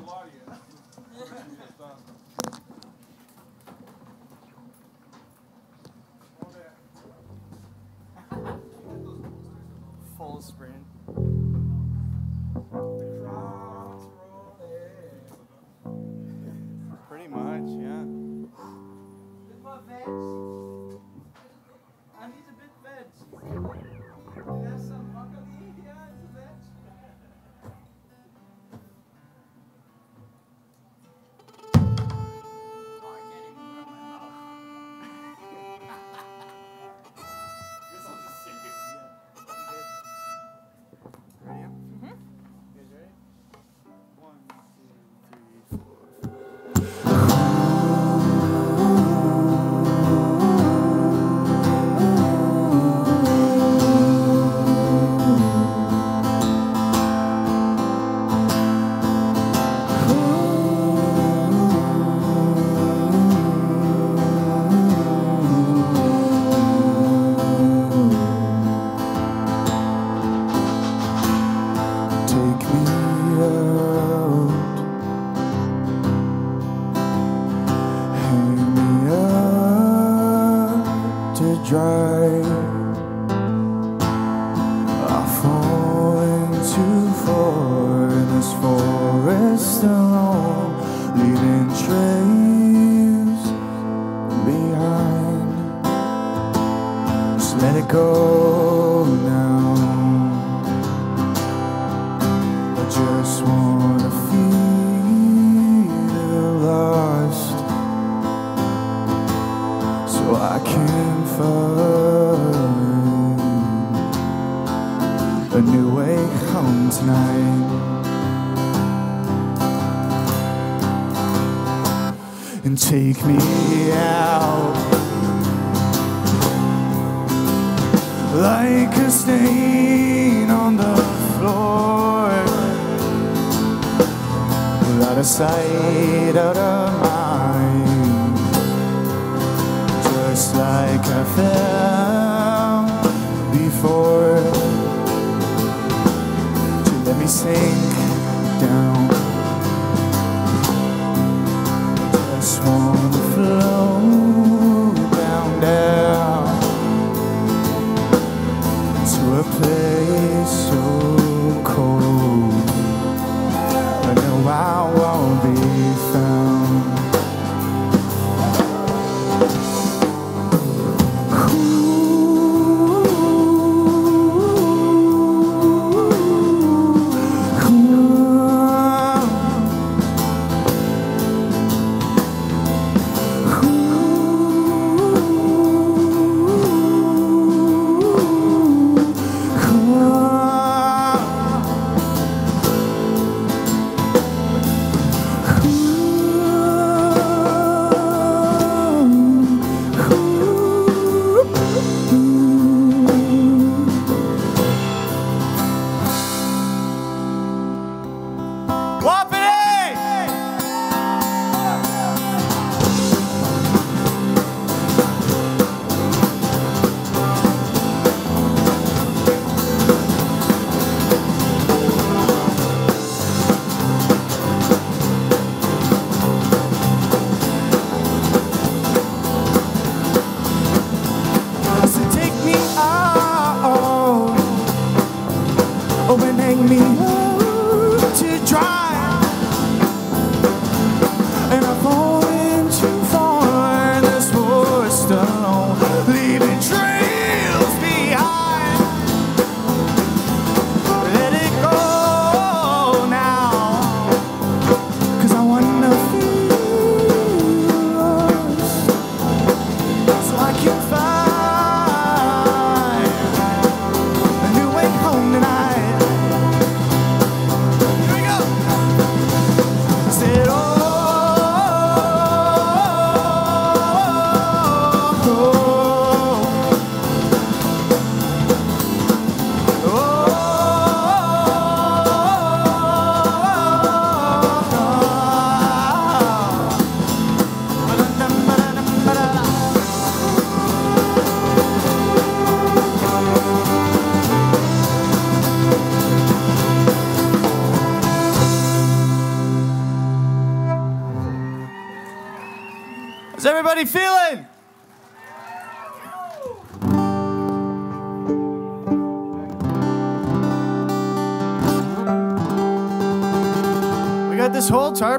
Full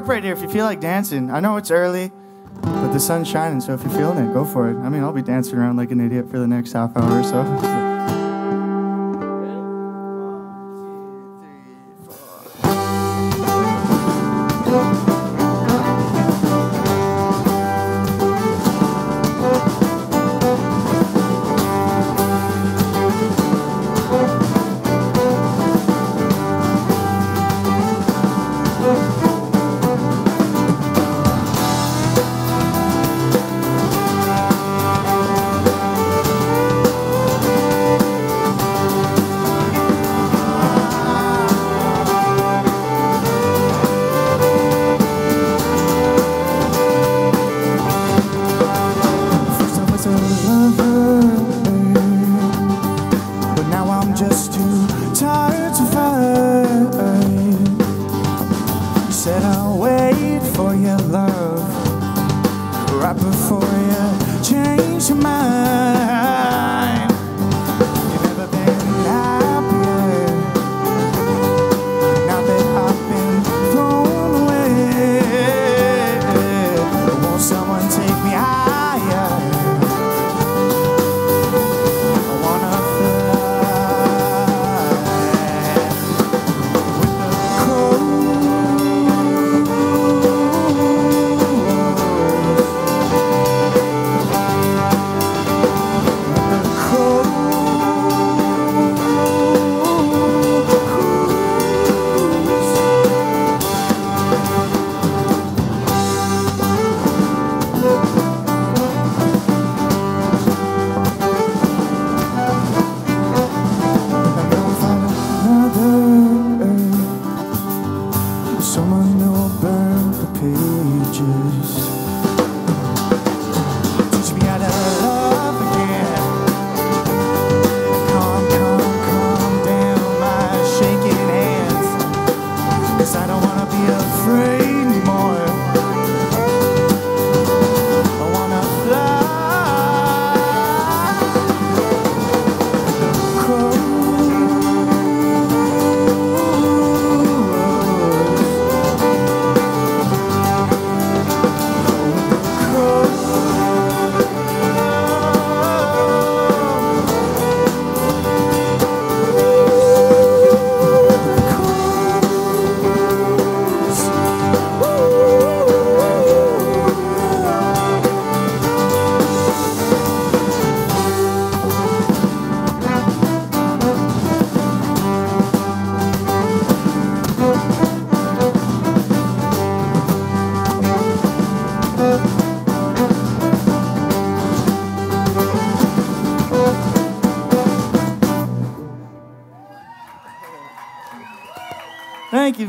tarp right here if you feel like dancing. I know it's early, but the sun's shining, so if you're feeling it, go for it. I mean, I'll be dancing around like an idiot for the next half hour or so.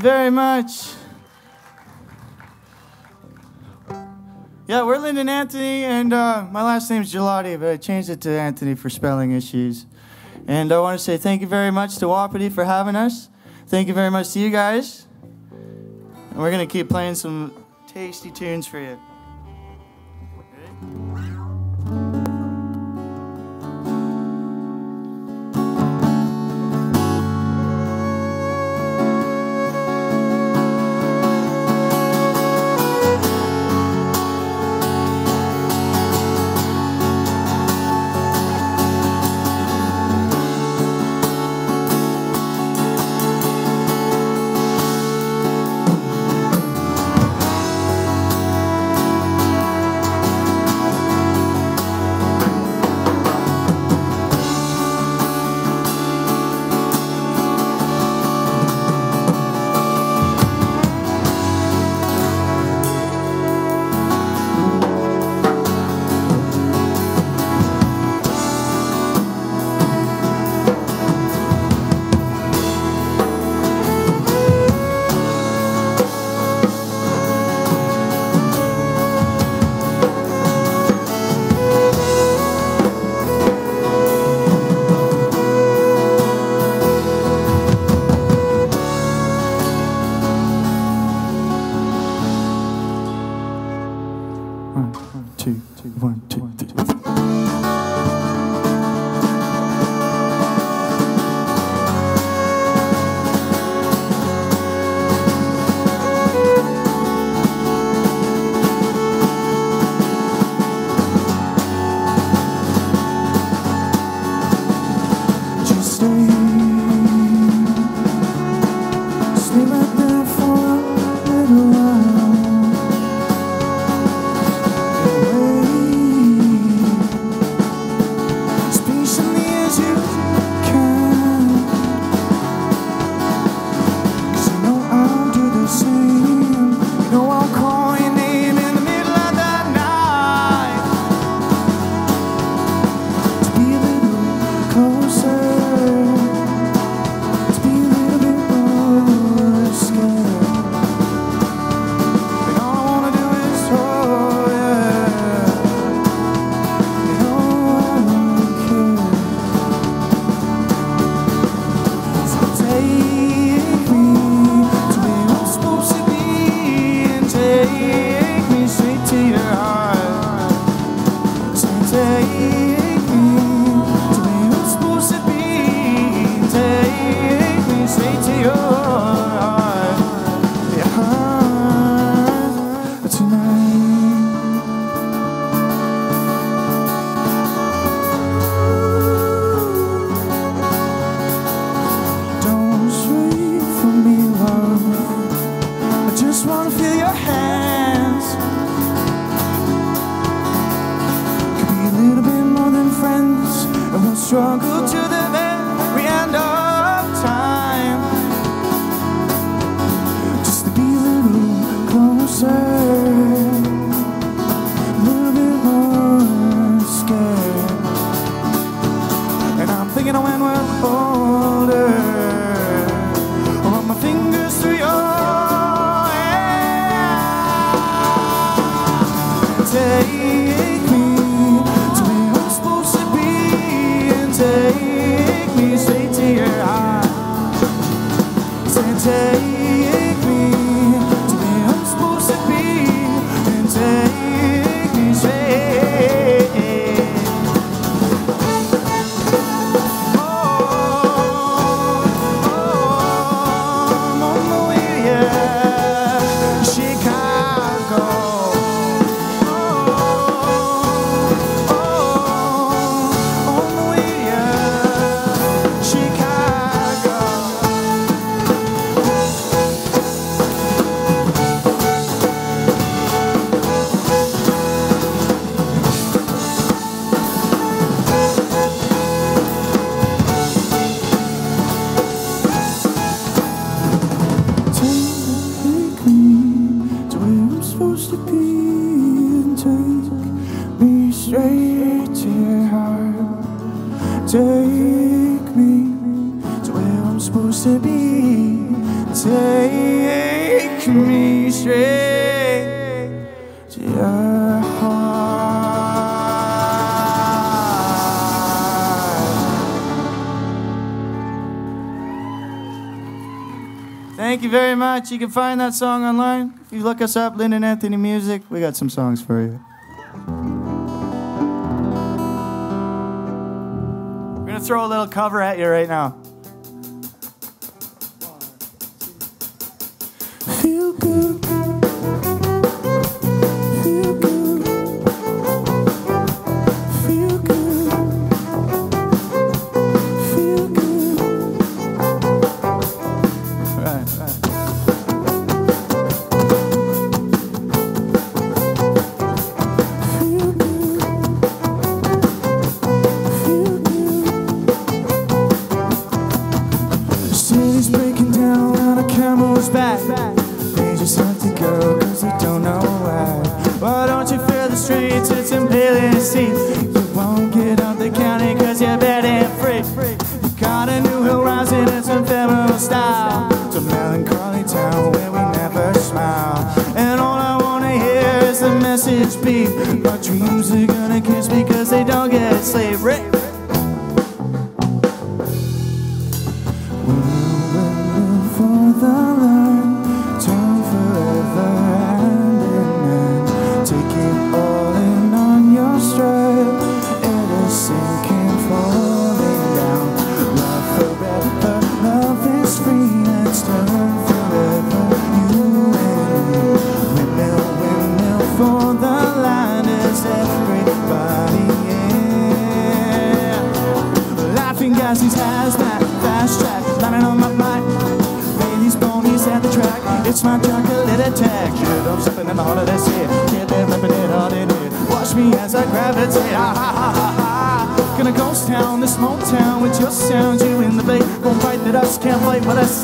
very much. Yeah, we're Linden Anthony, and uh, my last name's Gelati, but I changed it to Anthony for spelling issues. And I want to say thank you very much to Wapiti for having us. Thank you very much to you guys. And we're going to keep playing some tasty tunes for you. Thank very much. You can find that song online. If you look us up, Linden Anthony Music, we got some songs for you. We're going to throw a little cover at you right now.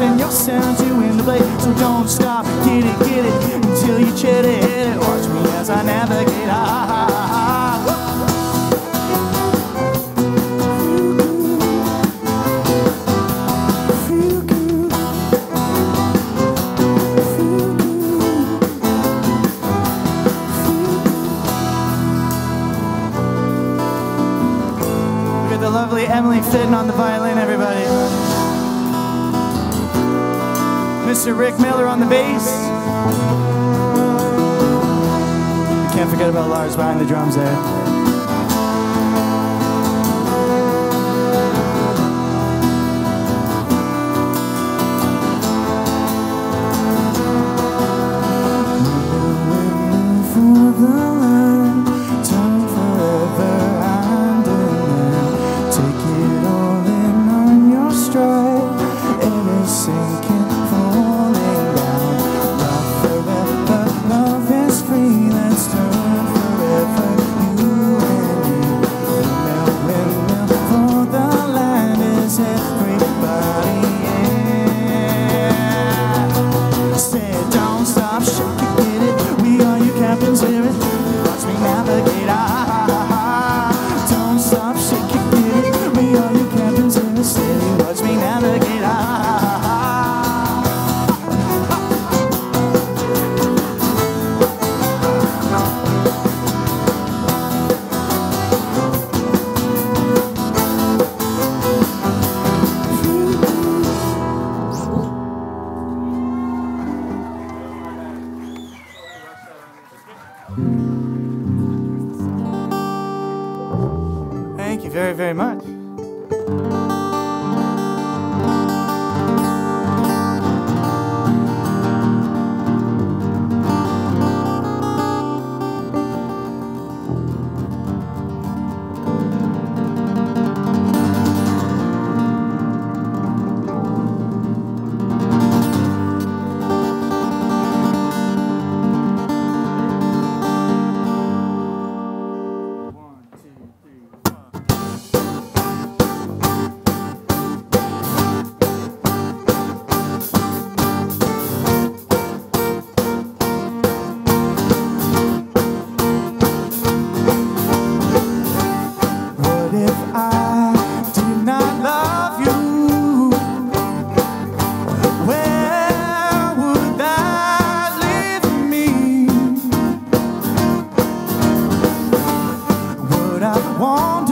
and your sound you in the blade. So don't stop, get it, get it until you chat it. Rick Miller on the bass. Can't forget about Lars behind the drums there. the. very much. want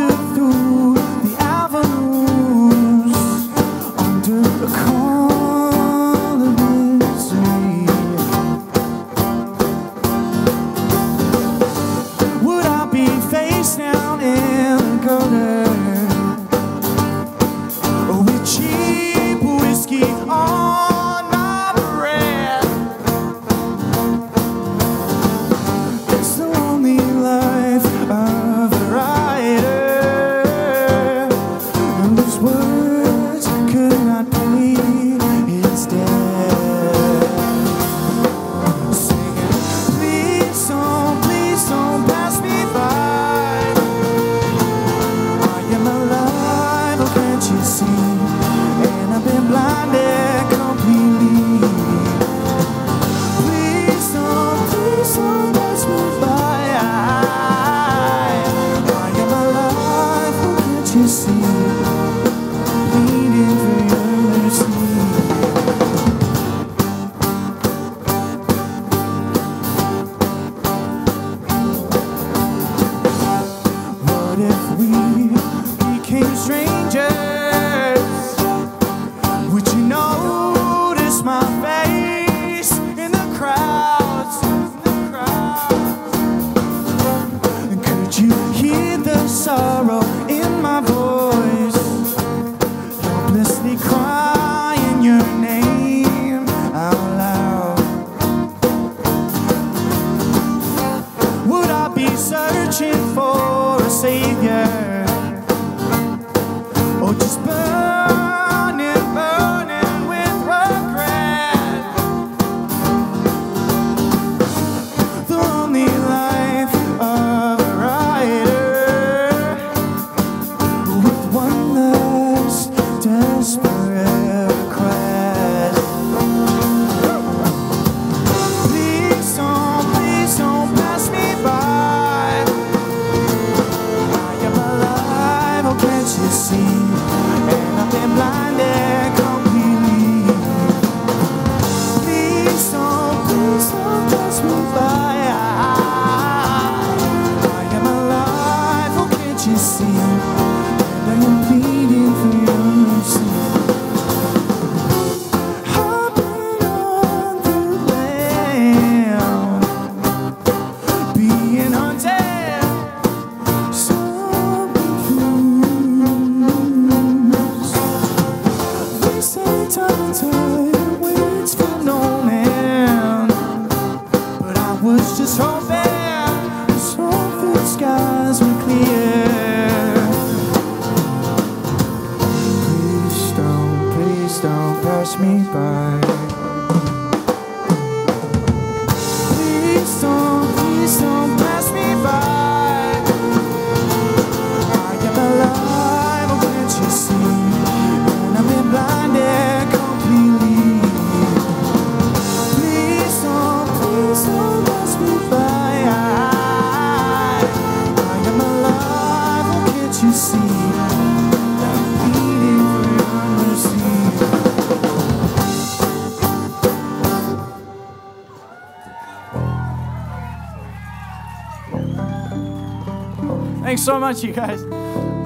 so much, you guys.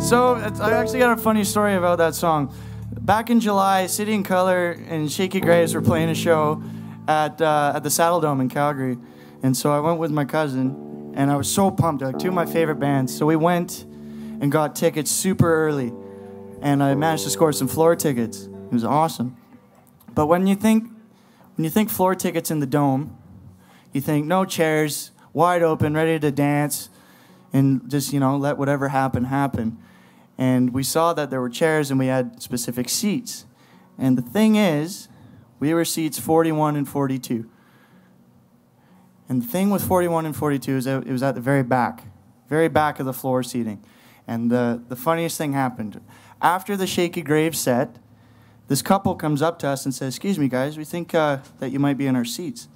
So I actually got a funny story about that song. Back in July, City and Colour and Shakey Graves were playing a show at uh, at the Saddledome in Calgary, and so I went with my cousin, and I was so pumped. Like two of my favorite bands. So we went and got tickets super early, and I managed to score some floor tickets. It was awesome. But when you think when you think floor tickets in the dome, you think no chairs, wide open, ready to dance, and just you know let whatever happen happen. And we saw that there were chairs and we had specific seats. And the thing is, we were seats 41 and 42. And the thing with 41 and 42 is that it was at the very back, very back of the floor seating. And the, the funniest thing happened. After the Shakey Grave set, this couple comes up to us and says, Excuse me, guys, we think uh, that you might be in our seats.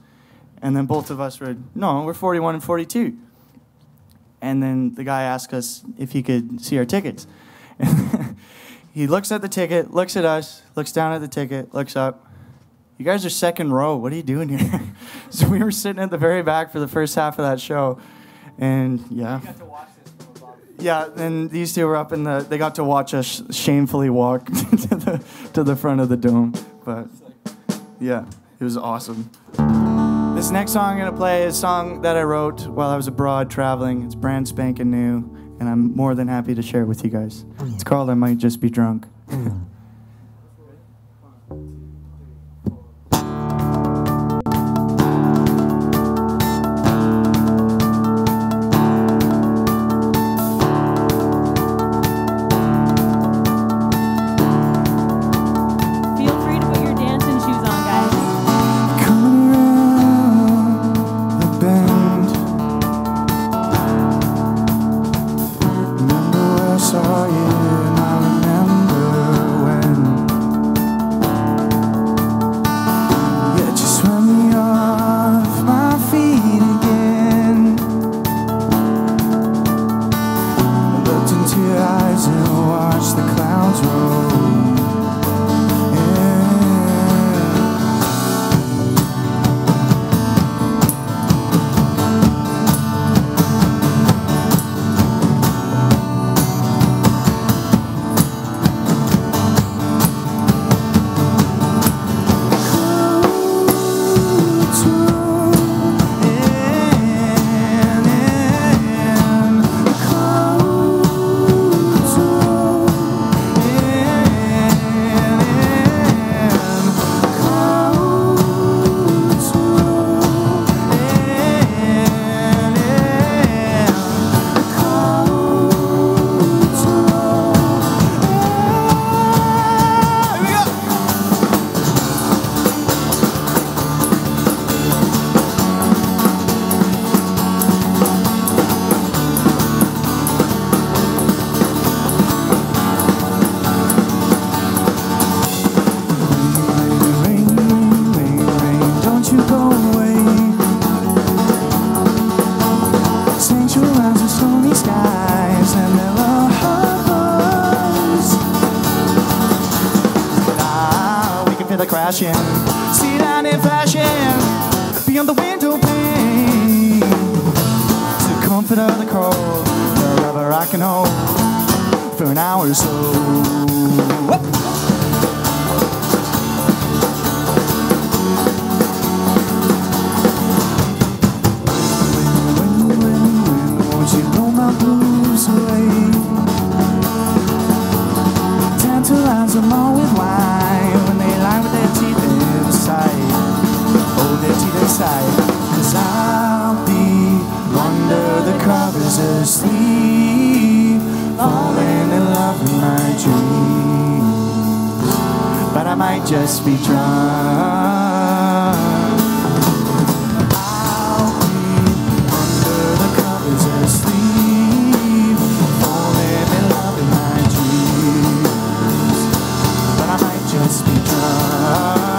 And then both of us were, No, we're 41 and 42. And then the guy asked us if he could see our tickets. he looks at the ticket, looks at us, looks down at the ticket, looks up. You guys are second row. What are you doing here? so we were sitting at the very back for the first half of that show. And yeah. got to watch this from above. Yeah, and these two were up in the. They got to watch us shamefully walk to the to the front of the dome. But yeah, it was awesome. This next song I'm gonna play is a song that I wrote while I was abroad traveling. It's brand spanking new, and I'm more than happy to share it with you guys. It's called "I Might Just Be Drunk." crashing. See down in flashing beyond the window pane. To comfort of the cold, wherever I can hold for an hour or so. Whoop. Falling in love in my dreams. But I might just be drunk. I'll be under the covers asleep, falling in love in my dreams. But I might just be drunk.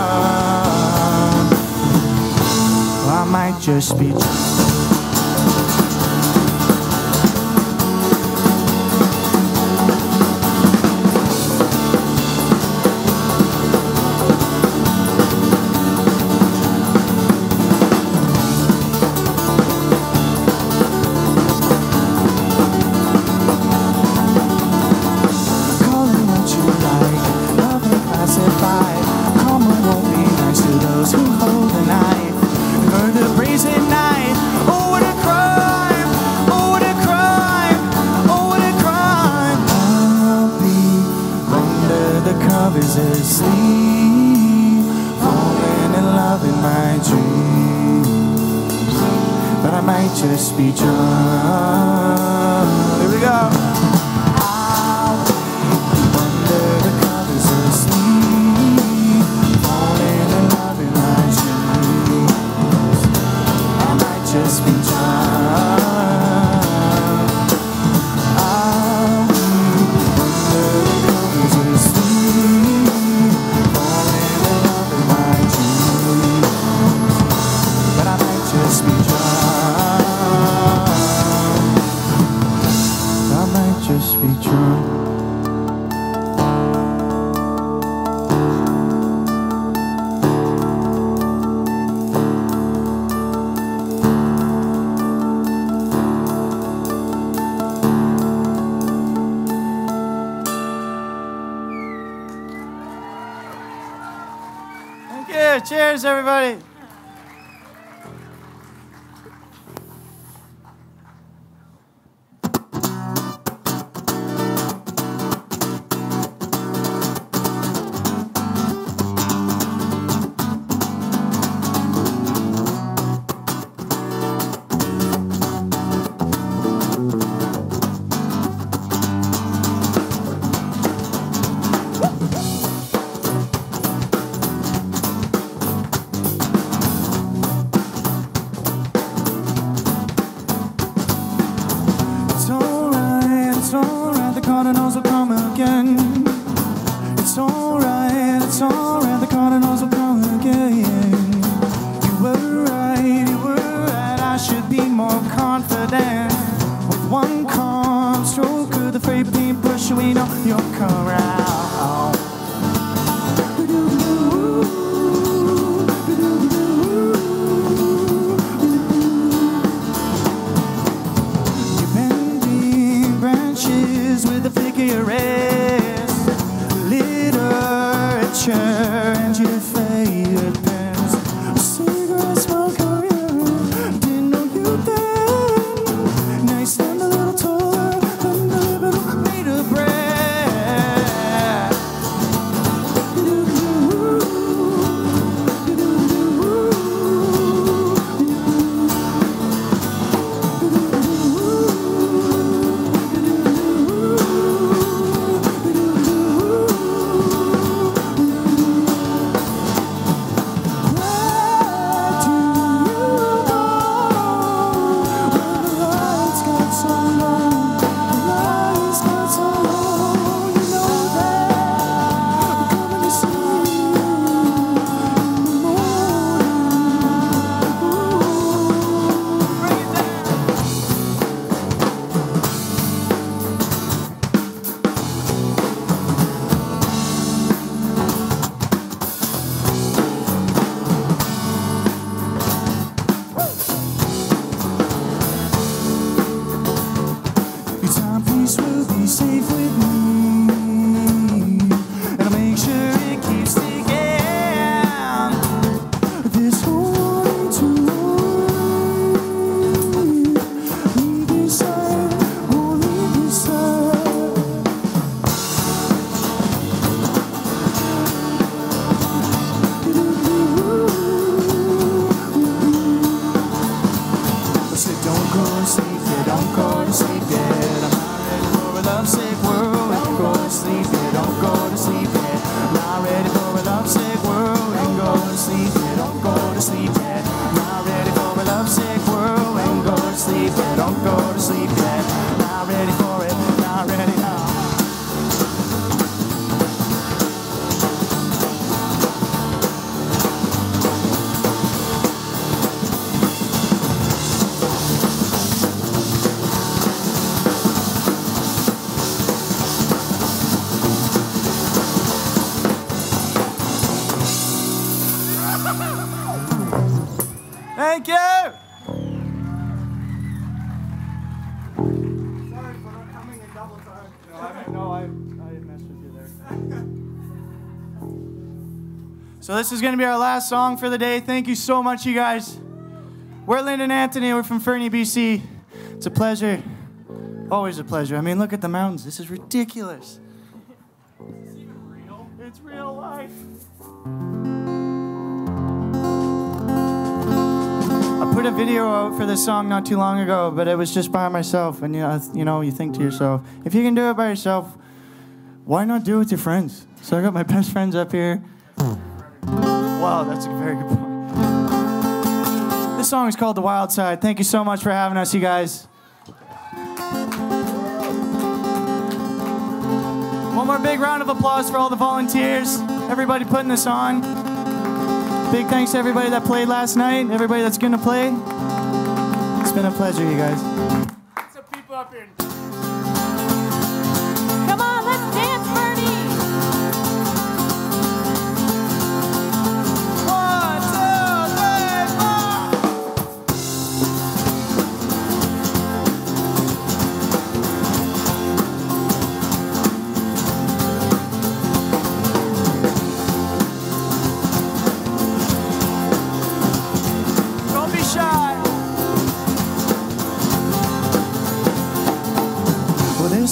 I might just be drunk. everybody. Well, this is going to be our last song for the day. Thank you so much, you guys. We're Linden Anthony. We're from Fernie, BC. It's a pleasure. Always a pleasure. I mean, look at the mountains. This is ridiculous. is this even real? It's real life. I put a video out for this song not too long ago, but it was just by myself. And you know, you, know, you think to yourself, if you can do it by yourself, why not do it with your friends? So I got my best friends up here. Wow, that's a very good point. This song is called The Wild Side. Thank you so much for having us, you guys. One more big round of applause for all the volunteers, everybody putting this on. Big thanks to everybody that played last night, everybody that's gonna play. It's been a pleasure, you guys. Some people up here.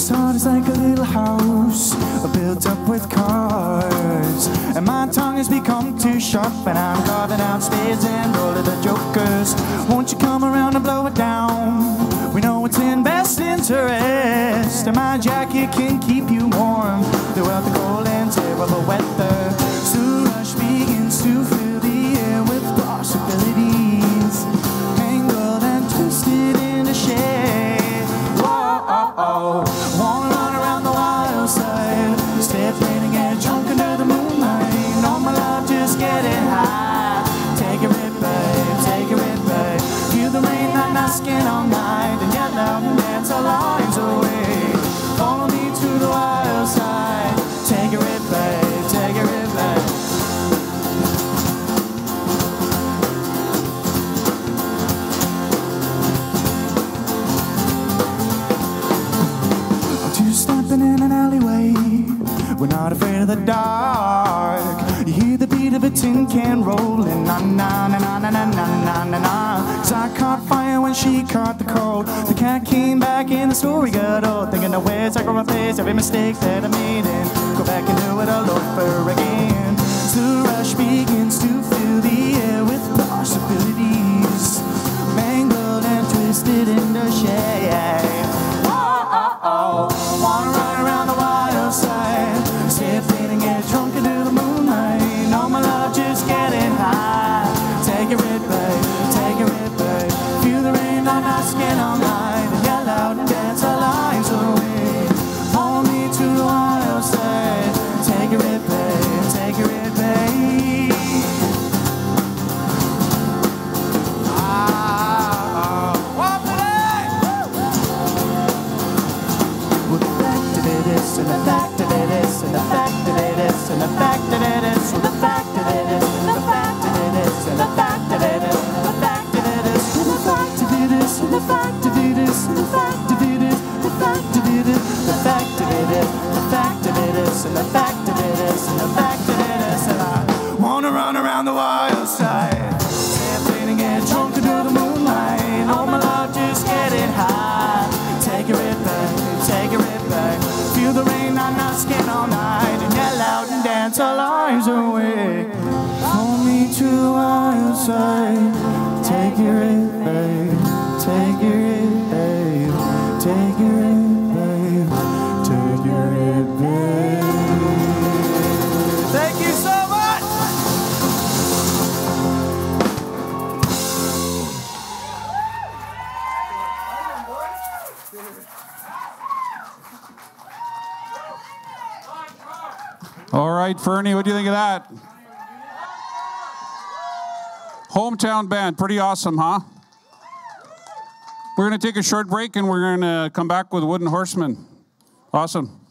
Is like a little house built up with cards. And my tongue has become too sharp, and I'm carving out spades and all of the jokers. Won't you come around and blow it down? We know it's in best interest, and my jacket can keep you warm throughout the cold and terrible weather. So rush begins to fill the air with possibilities, tangled and twisted into shape. Whoa, wanna Two in an alleyway. We're not afraid of the dark. You hear the beat of a tin can rolling. Na na na na na na na na na. Cause I caught fire when she caught the cold. The cat came back and the story got old. Thinking of ways I my face, every mistake that I made, and go back and do it all over again. The rush begins to fill the air with possibilities, mangled and twisted into shape. Fernie, what do you think of that? Hometown band, pretty awesome, huh? We're going to take a short break and we're going to come back with Wooden Horseman. Awesome.